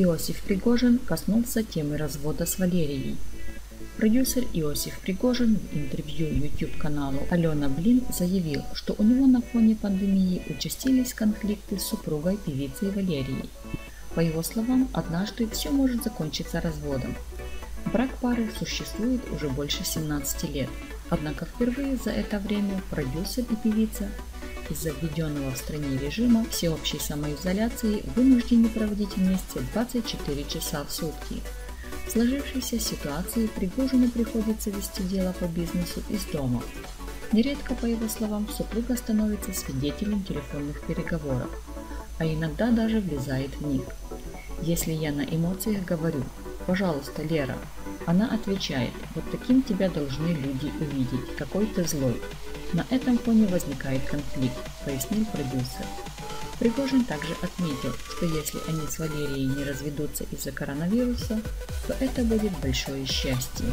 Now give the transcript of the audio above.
Иосиф Пригожин коснулся темы развода с Валерией. Продюсер Иосиф Пригожин в интервью YouTube-каналу Алена Блин заявил, что у него на фоне пандемии участились конфликты с супругой певицей Валерией. По его словам, однажды все может закончиться разводом. Брак пары существует уже больше 17 лет, однако впервые за это время продюсер и певица из-за введенного в стране режима всеобщей самоизоляции вынуждены проводить вместе 24 часа в сутки. В сложившейся ситуации Пригожину приходится вести дело по бизнесу из дома. Нередко, по его словам, супруга становится свидетелем телефонных переговоров, а иногда даже влезает в них. Если я на эмоциях говорю «пожалуйста, Лера», она отвечает «вот таким тебя должны люди увидеть, какой ты злой». На этом фоне возникает конфликт, пояснил продюсер. Пригожин также отметил, что если они с Валерией не разведутся из-за коронавируса, то это будет большое счастье.